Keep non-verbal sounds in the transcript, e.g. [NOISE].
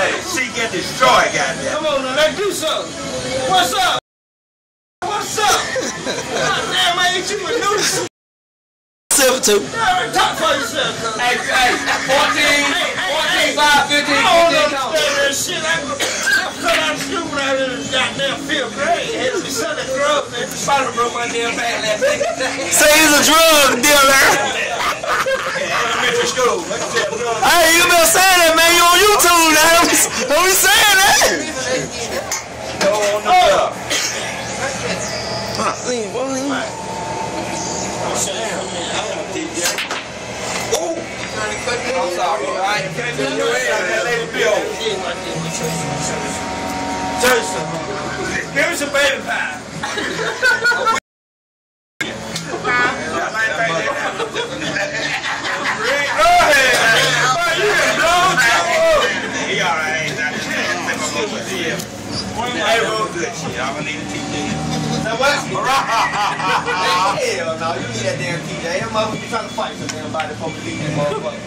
Well, look at that. She get destroyed, goddamn. Come on now, let's do something. What's up? What's up? [LAUGHS] God damn, I ain't you a noodle. Seven two. Talk for yourself. Hey, hey, 14, 14, 5, 15, 15. I don't understand that shit. I I cut out of school when I was in goddamn fifth grade. Had to be selling drugs, man. Spider broke my damn back last night. Say he's a drug dealer. Elementary school. Hey, you been saying that, man. You on YouTube now. Be, don't be saying that. Go on the club. I'm sorry, all right? That lady Bill. Jason. Give me some baby pie. Hey, real good shit. I'm gonna need a TJ. Now what? Hell no, you need that damn TJ. That motherfucker trying to fight some damn body we leave that motherfucker.